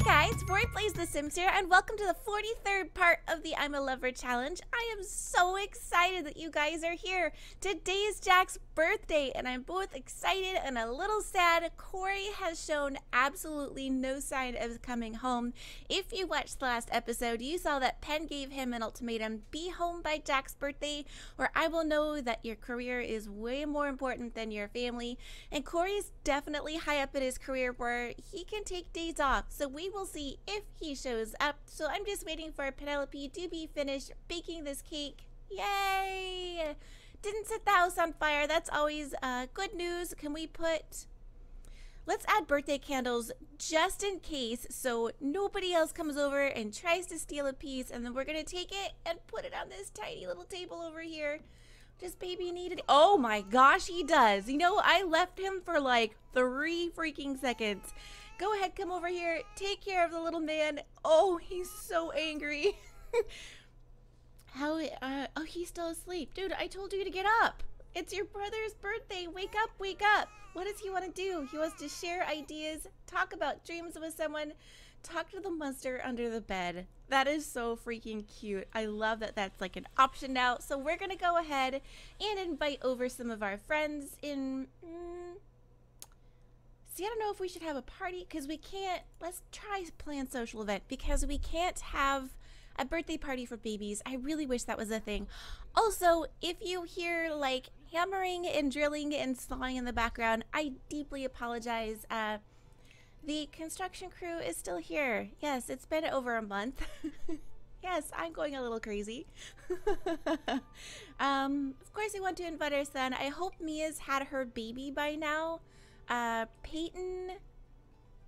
Hey guys, Rory Plays The Sims here, and welcome to the 43rd part of the I'm a Lover challenge. I am so excited that you guys are here. Today is Jack's birthday, and I'm both excited and a little sad. Corey has shown absolutely no sign of coming home. If you watched the last episode, you saw that Penn gave him an ultimatum be home by Jack's birthday, or I will know that your career is way more important than your family. And Corey's definitely high up in his career where he can take days off. So we will see if he shows up. So I'm just waiting for Penelope to be finished baking this cake. Yay! Didn't set the house on fire. That's always uh, good news. Can we put... Let's add birthday candles just in case so nobody else comes over and tries to steal a piece. And then we're going to take it and put it on this tiny little table over here. Does baby need it? Oh my gosh, he does. You know, I left him for like three freaking seconds. Go ahead, come over here. Take care of the little man. Oh, he's so angry. How, uh, oh, he's still asleep. Dude, I told you to get up. It's your brother's birthday. Wake up, wake up. What does he want to do? He wants to share ideas, talk about dreams with someone, talk to the monster under the bed. That is so freaking cute. I love that that's like an option now. So we're going to go ahead and invite over some of our friends in... Mm, See, I don't know if we should have a party because we can't. Let's try plan social event because we can't have a birthday party for babies. I really wish that was a thing. Also, if you hear like hammering and drilling and sawing in the background, I deeply apologize. Uh, the construction crew is still here. Yes, it's been over a month. yes, I'm going a little crazy. um, of course, I want to invite our son. I hope Mia's had her baby by now. Uh, Peyton.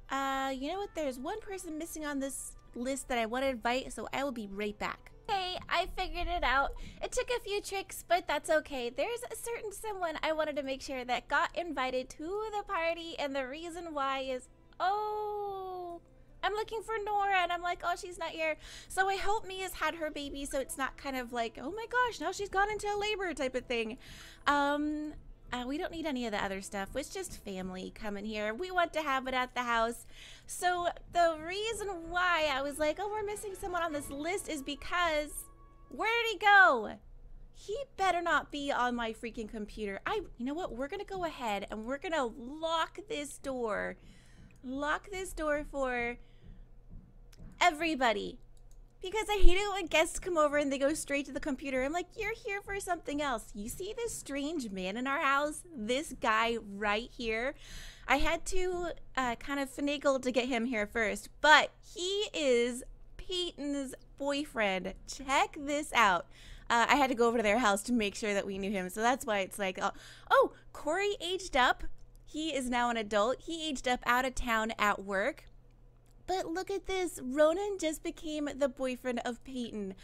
Uh, you know what? There's one person missing on this list that I want to invite, so I will be right back. Hey, I figured it out. It took a few tricks, but that's okay. There's a certain someone I wanted to make sure that got invited to the party, and the reason why is, oh, I'm looking for Nora, and I'm like, oh, she's not here. So I hope Mia's had her baby, so it's not kind of like, oh my gosh, now she's gone into labor type of thing. Um, uh, we don't need any of the other stuff. It's just family coming here. We want to have it at the house. So the reason why I was like, oh, we're missing someone on this list is because where did he go? He better not be on my freaking computer. I, you know what? We're going to go ahead and we're going to lock this door. Lock this door for everybody because I hate it when guests come over and they go straight to the computer. I'm like, you're here for something else. You see this strange man in our house? This guy right here? I had to uh, kind of finagle to get him here first, but he is Peyton's boyfriend. Check this out. Uh, I had to go over to their house to make sure that we knew him. So that's why it's like, uh, oh, Corey aged up. He is now an adult. He aged up out of town at work. But look at this. Ronan just became the boyfriend of Peyton.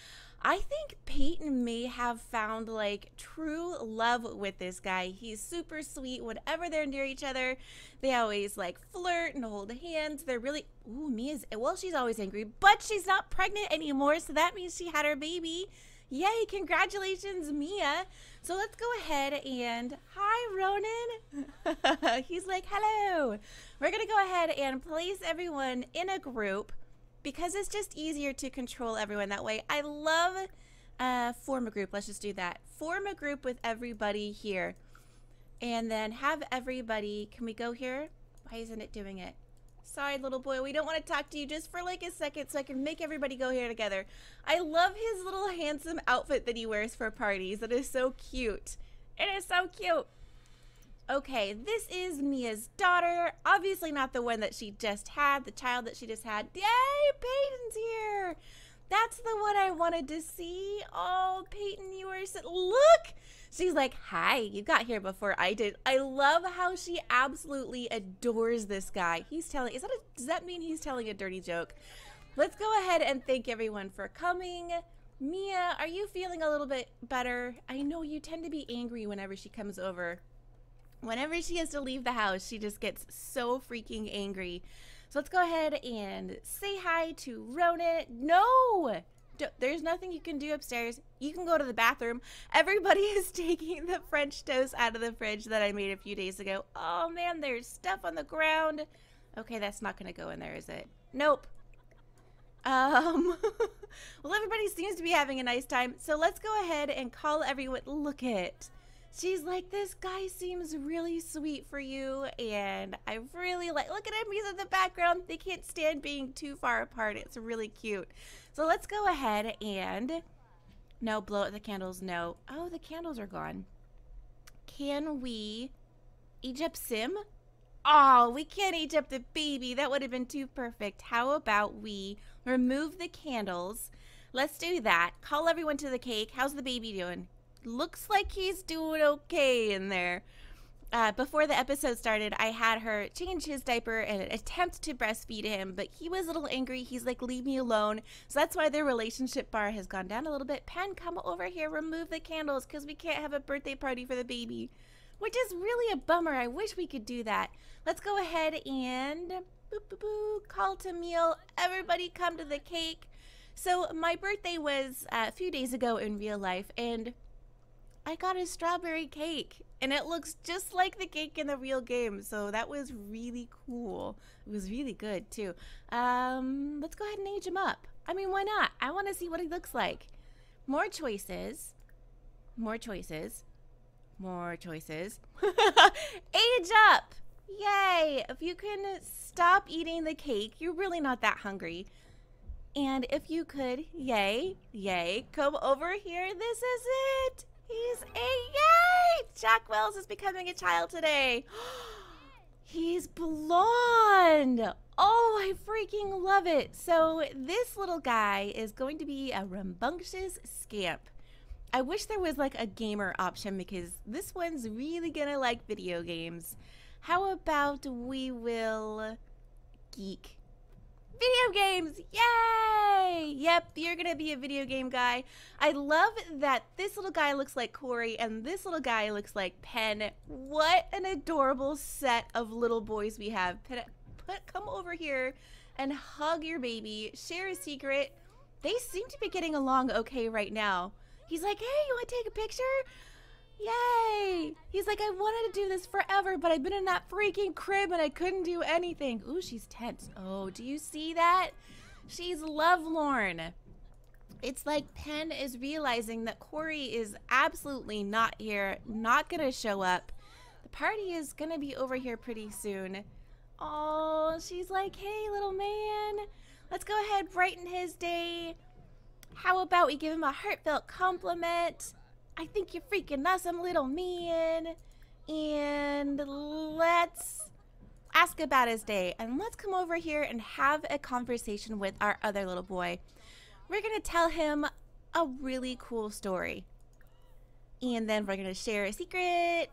I think Peyton may have found like true love with this guy. He's super sweet. Whenever they're near each other, they always like flirt and hold hands. They're really, ooh, Mia's, well, she's always angry, but she's not pregnant anymore. So that means she had her baby. Yay, congratulations, Mia. So let's go ahead and hi, Ronan. He's like, hello. We're going to go ahead and place everyone in a group because it's just easier to control everyone that way. I love uh, form a group. Let's just do that. Form a group with everybody here. And then have everybody, can we go here? Why isn't it doing it? Sorry, little boy, we don't want to talk to you just for like a second so I can make everybody go here together. I love his little handsome outfit that he wears for parties. That is so cute. It is so cute. Okay, this is Mia's daughter. Obviously not the one that she just had, the child that she just had. Yay, Peyton's here. That's the one I wanted to see. Oh, Peyton, you are so... Look! She's like, hi, you got here before I did. I love how she absolutely adores this guy. He's telling, is that a, does that mean he's telling a dirty joke? Let's go ahead and thank everyone for coming. Mia, are you feeling a little bit better? I know you tend to be angry whenever she comes over. Whenever she has to leave the house, she just gets so freaking angry. So let's go ahead and say hi to Ronan. No! There's nothing you can do upstairs. You can go to the bathroom. Everybody is taking the French toast out of the fridge that I made a few days ago. Oh man, there's stuff on the ground. Okay, that's not going to go in there, is it? Nope. Um, well, everybody seems to be having a nice time. So let's go ahead and call everyone. Look at. She's like, this guy seems really sweet for you, and I really like. Look at him; he's in the background. They can't stand being too far apart. It's really cute. So let's go ahead and no blow out the candles. No. Oh, the candles are gone. Can we Egypt sim? Oh, we can't Egypt the baby. That would have been too perfect. How about we remove the candles? Let's do that. Call everyone to the cake. How's the baby doing? Looks like he's doing okay in there. Uh, before the episode started, I had her change his diaper and attempt to breastfeed him, but he was a little angry. He's like, leave me alone. So that's why their relationship bar has gone down a little bit. Pen, come over here, remove the candles because we can't have a birthday party for the baby, which is really a bummer. I wish we could do that. Let's go ahead and boop, boop, boop, call to meal. Everybody come to the cake. So my birthday was uh, a few days ago in real life, and I got a strawberry cake and it looks just like the cake in the real game. So that was really cool. It was really good too. Um, let's go ahead and age him up. I mean, why not? I want to see what he looks like. More choices. More choices. More choices. age up. Yay. If you can stop eating the cake, you're really not that hungry. And if you could, yay, yay, come over here. This is it. He's a yay! Jack Wells is becoming a child today. He's blonde. Oh, I freaking love it. So this little guy is going to be a rambunctious scamp. I wish there was like a gamer option because this one's really gonna like video games. How about we will geek Video games! Yay! Yep, you're gonna be a video game guy. I love that this little guy looks like Corey and this little guy looks like Pen. What an adorable set of little boys we have. Pen, put, come over here and hug your baby. Share a secret. They seem to be getting along okay right now. He's like, hey, you wanna take a picture? He's like, I wanted to do this forever, but I've been in that freaking crib and I couldn't do anything. Ooh, she's tense. Oh, do you see that? She's lovelorn. It's like Pen is realizing that Corey is absolutely not here, not gonna show up. The party is gonna be over here pretty soon. Oh, she's like, hey, little man, let's go ahead, brighten his day. How about we give him a heartfelt compliment? I think you're freaking awesome, little man. And let's ask about his day. And let's come over here and have a conversation with our other little boy. We're going to tell him a really cool story. And then we're going to share a secret.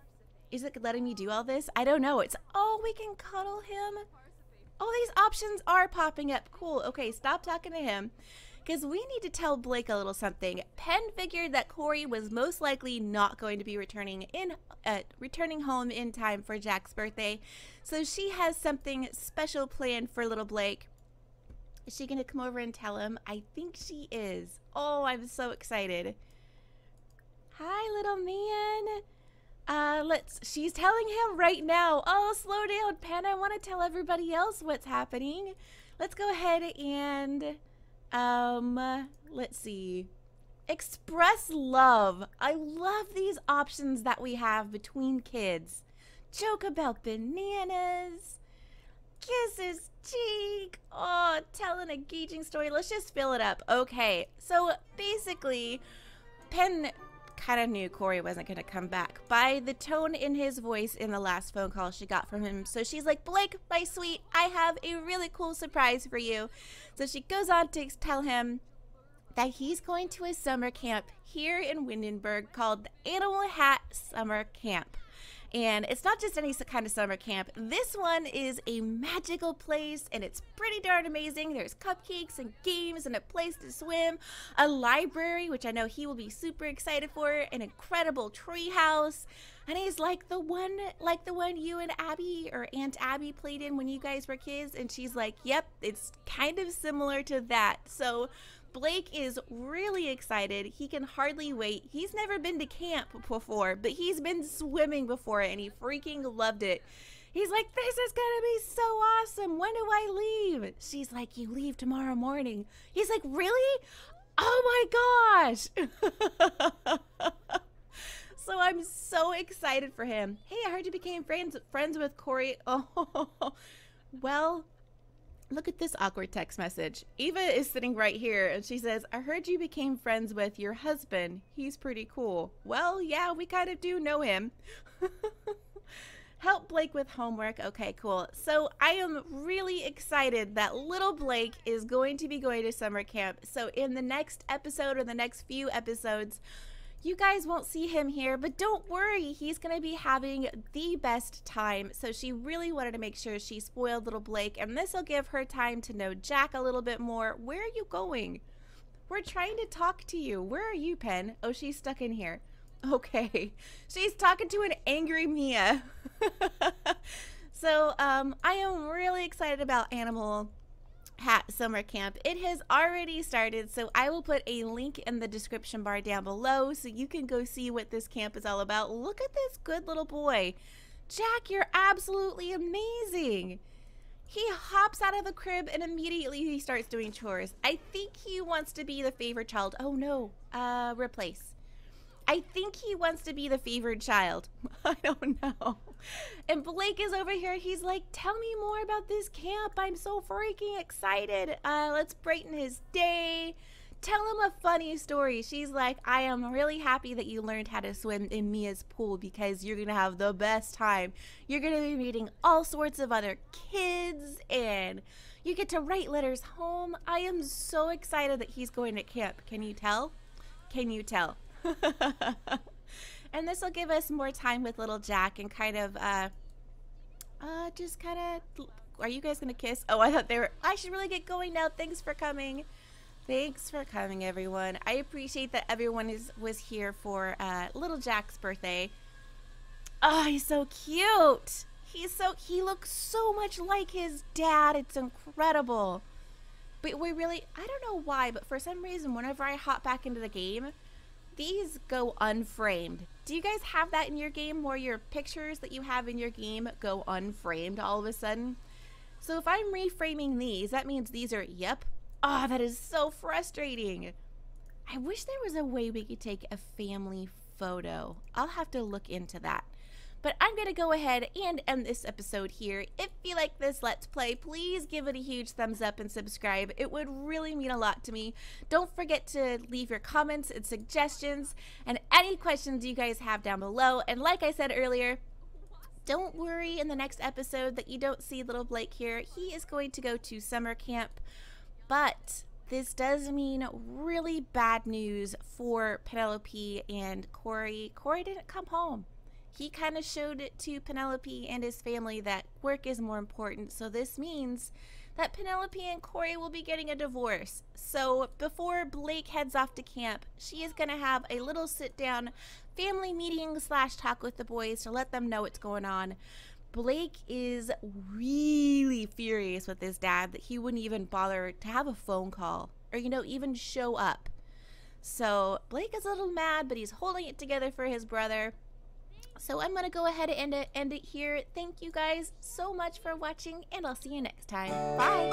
Is it letting me do all this? I don't know. It's, oh, we can cuddle him. All these options are popping up. Cool. Okay, stop talking to him because we need to tell Blake a little something. Pen figured that Corey was most likely not going to be returning in uh, returning home in time for Jack's birthday, so she has something special planned for little Blake. Is she gonna come over and tell him? I think she is. Oh, I'm so excited. Hi, little man. Uh, let's. She's telling him right now. Oh, slow down, Pen. I want to tell everybody else what's happening. Let's go ahead and um, let's see. Express love. I love these options that we have between kids. Joke about bananas. Kisses cheek. Oh, tell an engaging story. Let's just fill it up. Okay, so basically, Pen kind of knew Corey wasn't going to come back by the tone in his voice in the last phone call she got from him. So she's like, Blake, my sweet, I have a really cool surprise for you. So she goes on to tell him that he's going to a summer camp here in Windenburg called the Animal Hat Summer Camp. And it's not just any kind of summer camp. This one is a magical place and it's pretty darn amazing. There's cupcakes and games and a place to swim, a library, which I know he will be super excited for, an incredible tree house. And he's like the one like the one you and Abby or Aunt Abby played in when you guys were kids and she's like, "Yep, it's kind of similar to that." So Blake is really excited. He can hardly wait. He's never been to camp before, but he's been swimming before and he freaking loved it. He's like, This is gonna be so awesome. When do I leave? She's like, You leave tomorrow morning. He's like, Really? Oh my gosh. so I'm so excited for him. Hey, I heard you became friends friends with Corey. Oh, well, look at this awkward text message. Eva is sitting right here and she says, I heard you became friends with your husband. He's pretty cool. Well, yeah, we kind of do know him. Help Blake with homework. Okay, cool. So I am really excited that little Blake is going to be going to summer camp. So in the next episode or the next few episodes, you guys won't see him here, but don't worry, he's going to be having the best time. So she really wanted to make sure she spoiled little Blake, and this will give her time to know Jack a little bit more. Where are you going? We're trying to talk to you. Where are you, Pen? Oh, she's stuck in here. Okay. She's talking to an angry Mia. so, um, I am really excited about Animal Hat Summer Camp. It has already started, so I will put a link in the description bar down below so you can go see what this camp is all about. Look at this good little boy. Jack, you're absolutely amazing. He hops out of the crib and immediately he starts doing chores. I think he wants to be the favorite child. Oh no, uh, replace. I think he wants to be the favored child. I don't know. And Blake is over here. He's like, Tell me more about this camp. I'm so freaking excited. Uh, let's brighten his day. Tell him a funny story. She's like, I am really happy that you learned how to swim in Mia's pool because you're going to have the best time. You're going to be meeting all sorts of other kids and you get to write letters home. I am so excited that he's going to camp. Can you tell? Can you tell? and this will give us more time with little Jack and kind of, uh, uh, just kind of. Are you guys gonna kiss? Oh, I thought they were. I should really get going now. Thanks for coming. Thanks for coming, everyone. I appreciate that everyone is was here for uh, little Jack's birthday. Oh, he's so cute. He's so he looks so much like his dad. It's incredible. But we really, I don't know why, but for some reason, whenever I hop back into the game, these go unframed. Do you guys have that in your game where your pictures that you have in your game go unframed all of a sudden? So if I'm reframing these, that means these are, yep. Oh, that is so frustrating. I wish there was a way we could take a family photo. I'll have to look into that. But I'm going to go ahead and end this episode here. If you like this Let's Play, please give it a huge thumbs up and subscribe. It would really mean a lot to me. Don't forget to leave your comments and suggestions and any questions you guys have down below. And like I said earlier, don't worry in the next episode that you don't see little Blake here. He is going to go to summer camp. But this does mean really bad news for Penelope and Corey. Corey didn't come home he kind of showed it to Penelope and his family that work is more important. So this means that Penelope and Corey will be getting a divorce. So before Blake heads off to camp, she is going to have a little sit down family meeting slash talk with the boys to let them know what's going on. Blake is really furious with his dad that he wouldn't even bother to have a phone call or, you know, even show up. So Blake is a little mad, but he's holding it together for his brother. So I'm going to go ahead and end it, end it here. Thank you guys so much for watching, and I'll see you next time. Bye!